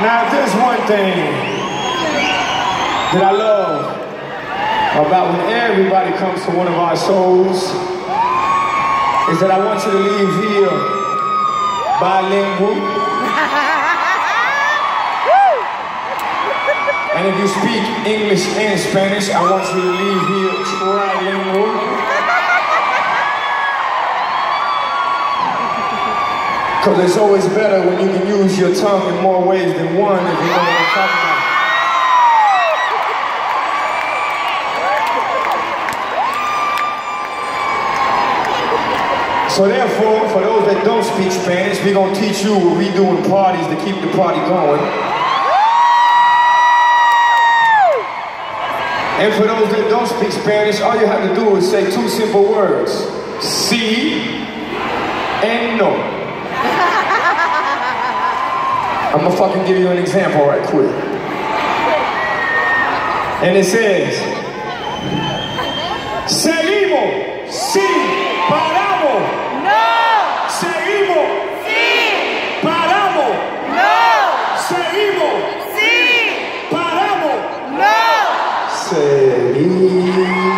Now, if there's one thing that I love about when everybody comes to one of our shows, is that I want you to leave here bilingual. And if you speak English and Spanish, I want you to leave here trilingual. Because it's always better when you can use your tongue in more ways than one, if you know what I'm talking about. So therefore, for those that don't speak Spanish, we're to teach you what we do in parties to keep the party going. And for those that don't speak Spanish, all you have to do is say two simple words. Sí and no. I'm gonna fucking give you an example right quick. And it says, Seguimos, sí, paramos. No. Seguimos, sí, paramos. No. Seguimos, sí, paramos. No. Seguimos.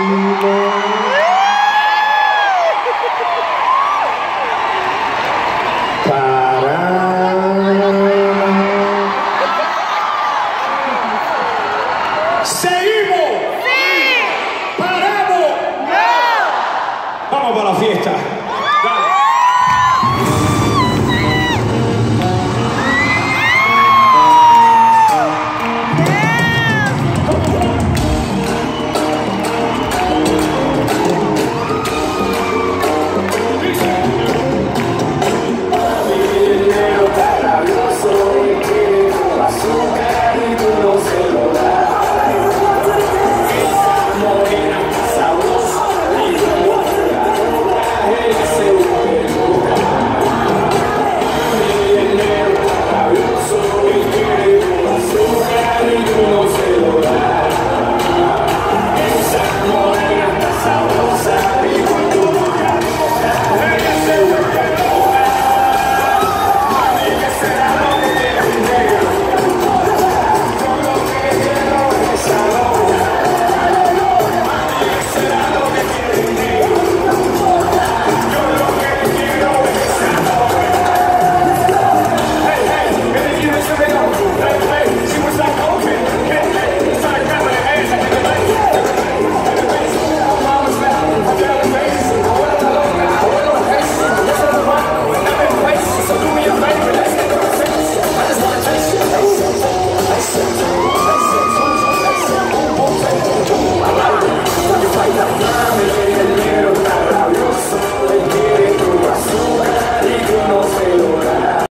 like that.